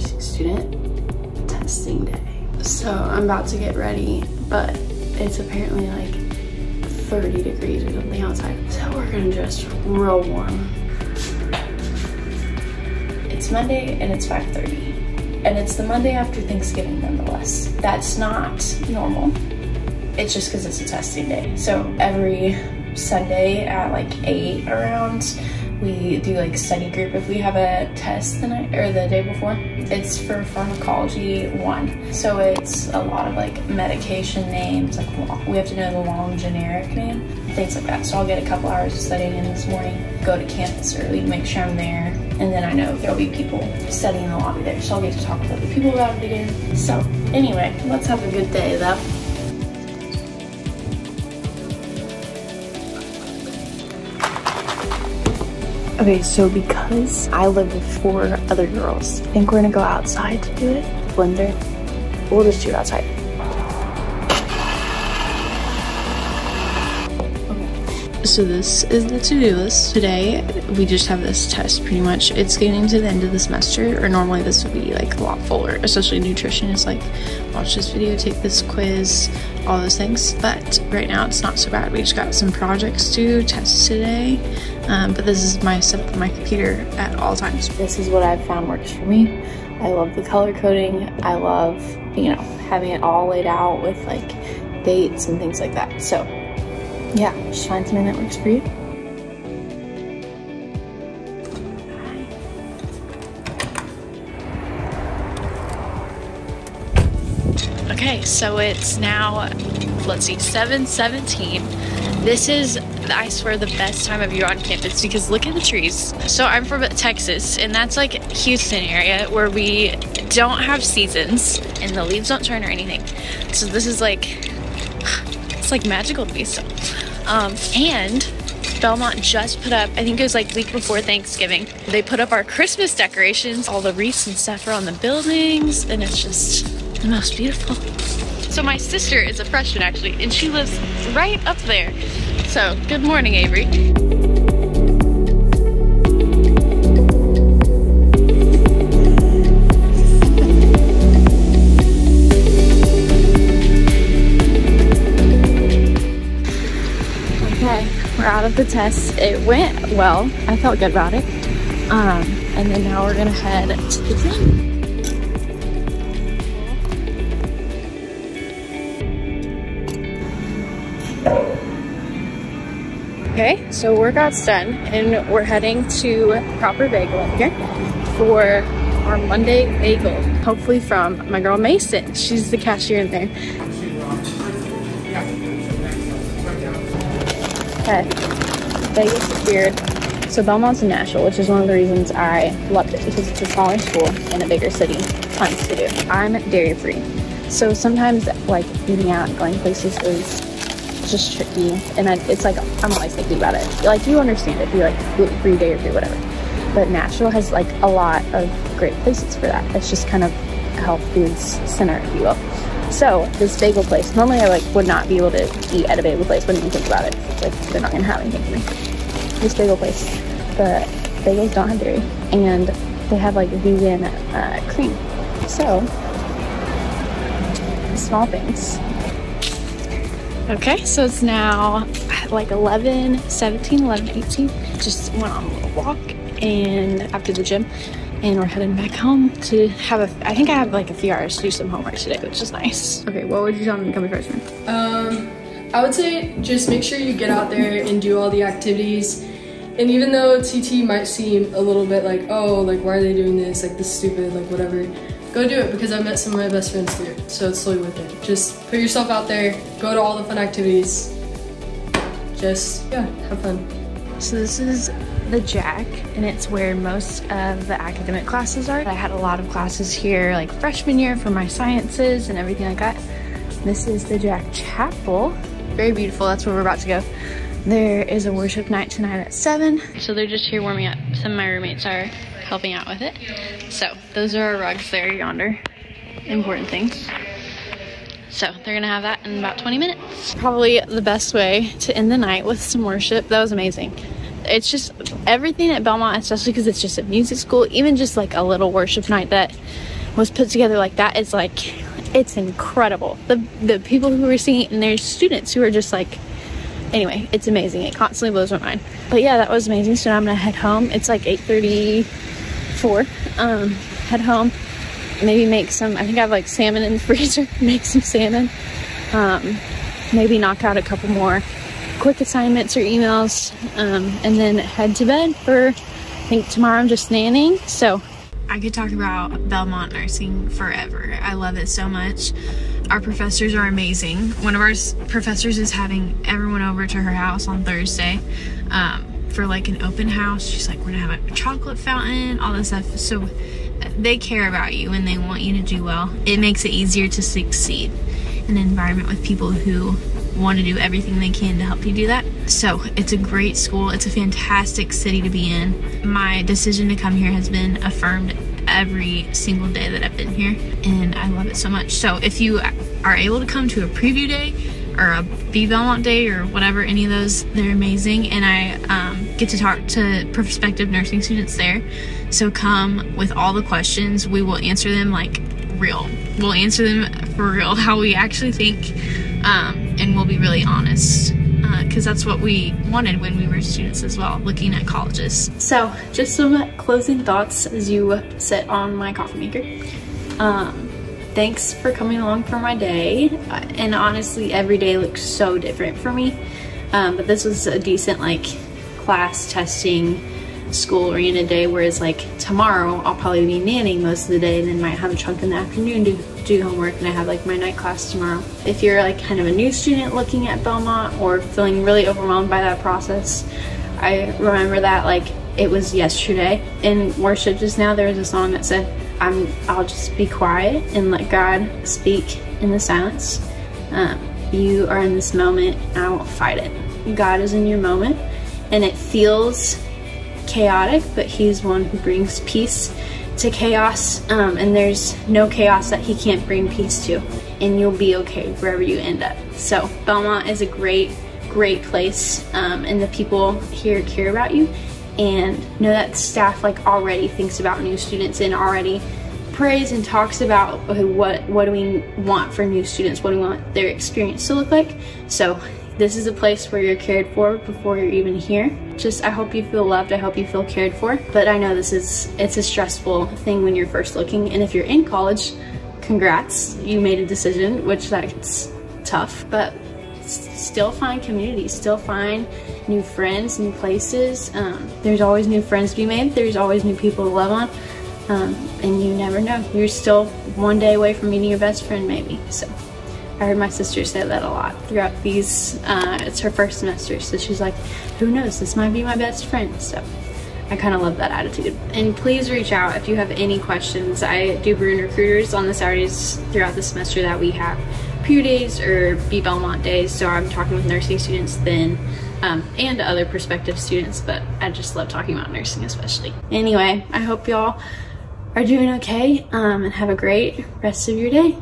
student testing day. So I'm about to get ready, but it's apparently like 30 degrees or something outside. So we're gonna dress real warm. It's Monday and it's 5.30. And it's the Monday after Thanksgiving nonetheless. That's not normal. It's just because it's a testing day. So every Sunday at like 8 around, we do like study group if we have a test the night or the day before. It's for pharmacology one. So it's a lot of like medication names, like we have to know the long generic name, things like that. So I'll get a couple hours of studying in this morning, go to campus early, make sure I'm there. And then I know there'll be people studying in the lobby there. So I'll get to talk with other people about it again. So anyway, let's have a good day though. Okay, so because I live with four other girls, I think we're gonna go outside to do it. Blender. We'll just do it outside. Okay. So this is the to-do list. Today, we just have this test pretty much. It's getting to the end of the semester, or normally this would be like a lot fuller, especially nutrition is like, watch this video, take this quiz, all those things. But right now it's not so bad. We just got some projects to test today. Um, but this is my setup on my computer at all times. This is what I've found works for me. I love the color coding. I love, you know, having it all laid out with like dates and things like that. So yeah, just find something that works for you. Okay, so it's now, let's see, 717. This is, I swear, the best time of year on campus because look at the trees. So I'm from Texas, and that's like Houston area where we don't have seasons and the leaves don't turn or anything. So this is like, it's like magical to me still. Um, and Belmont just put up, I think it was like week before Thanksgiving, they put up our Christmas decorations. All the wreaths and stuff are on the buildings, and it's just the most beautiful. So my sister is a freshman actually, and she lives right up there. So good morning, Avery. Okay, we're out of the test. It went well. I felt good about it. Um, and then now we're gonna head to the gym. Okay, so workout's done and we're heading to Proper Bagel here for our Monday bagel. Hopefully from my girl Mason. She's the cashier in there. Okay, bagel secured. So Belmont's in Nashville, which is one of the reasons I loved it because it's a smaller school in a bigger city. Tons to do. I'm dairy free. So sometimes like eating out and going places is just tricky. And I, it's like i'm always thinking about it. Like you understand if you're like gluten-free dairy free whatever. But nashville has like a lot of great places for that. It's just kind of a health foods center if you will. So this bagel place. Normally i like would not be able to eat at a bagel place. When you think about it. Like they're not gonna have anything for me. This bagel place. The bagels don't have dairy. And they have like vegan uh, cream. So small things Okay, so it's now like 11, 17, 11, 18. Just went on a little walk and after the gym and we're heading back home to have a, I think I have like a few hours to do some homework today, which is nice. Okay, what would you tell me to become freshman? Um, I would say just make sure you get out there and do all the activities. And even though TT might seem a little bit like, oh, like why are they doing this? Like this is stupid, like whatever go do it because I met some of my best friends through it. So it's totally worth it. Just put yourself out there, go to all the fun activities. Just, yeah, have fun. So this is the Jack and it's where most of the academic classes are. I had a lot of classes here like freshman year for my sciences and everything like that. This is the Jack Chapel. Very beautiful, that's where we're about to go. There is a worship night tonight at 7. So they're just here warming up. Some of my roommates are helping out with it. So those are our rugs there yonder. Important things. So they're gonna have that in about 20 minutes. Probably the best way to end the night with some worship. That was amazing. it's just everything at Belmont, especially because it's just a music school, even just like a little worship night that was put together like that is like it's incredible. The the people who are singing and there's students who are just like anyway, it's amazing. It constantly blows my mind. But yeah, that was amazing. So now I'm gonna head home. It's like 8:34. Um, head home. Maybe make some. I think I have like salmon in the freezer. make some salmon. Um, maybe knock out a couple more quick assignments or emails, um, and then head to bed for. I think tomorrow I'm just nannying. So I could talk about Belmont nursing forever. I love it so much. Our professors are amazing. One of our professors is having everyone over to her house on Thursday um, for like an open house. She's like, we're gonna have a chocolate fountain, all this stuff. So they care about you and they want you to do well. It makes it easier to succeed in an environment with people who want to do everything they can to help you do that. So it's a great school. It's a fantastic city to be in. My decision to come here has been affirmed every single day that I've been here and I love it so much. So if you are able to come to a preview day or a B Belmont day or whatever, any of those, they're amazing. And I um, get to talk to prospective nursing students there. So come with all the questions. We will answer them like real. We'll answer them for real, how we actually think, um, and we'll be really honest because that's what we wanted when we were students as well, looking at colleges. So, just some closing thoughts as you sit on my coffee maker. Um, thanks for coming along for my day. And honestly, every day looks so different for me. Um, but this was a decent like class testing school oriented day whereas like tomorrow I'll probably be nannying most of the day and then might have a chunk in the afternoon to do homework and I have like my night class tomorrow. If you're like kind of a new student looking at Belmont or feeling really overwhelmed by that process, I remember that like it was yesterday in worship just now there was a song that said I'm I'll just be quiet and let God speak in the silence. Um, you are in this moment I won't fight it. God is in your moment and it feels chaotic, but he's one who brings peace to chaos, um, and there's no chaos that he can't bring peace to, and you'll be okay wherever you end up. So Belmont is a great, great place, um, and the people here care about you, and know that staff like already thinks about new students and already prays and talks about okay, what what do we want for new students, what do we want their experience to look like. So this is a place where you're cared for before you're even here. Just, I hope you feel loved. I hope you feel cared for. But I know this is, it's a stressful thing when you're first looking. And if you're in college, congrats. You made a decision, which that's tough, but still find community, still find new friends, new places. Um, there's always new friends to be made. There's always new people to love on. Um, and you never know. You're still one day away from meeting your best friend maybe, so. I heard my sister say that a lot throughout these, uh, it's her first semester, so she's like, who knows, this might be my best friend, so I kind of love that attitude. And please reach out if you have any questions. I do Bruin Recruiters on the Saturdays throughout the semester that we have Pew days or B Belmont days, so I'm talking with nursing students then um, and other prospective students, but I just love talking about nursing especially. Anyway, I hope y'all are doing okay um, and have a great rest of your day.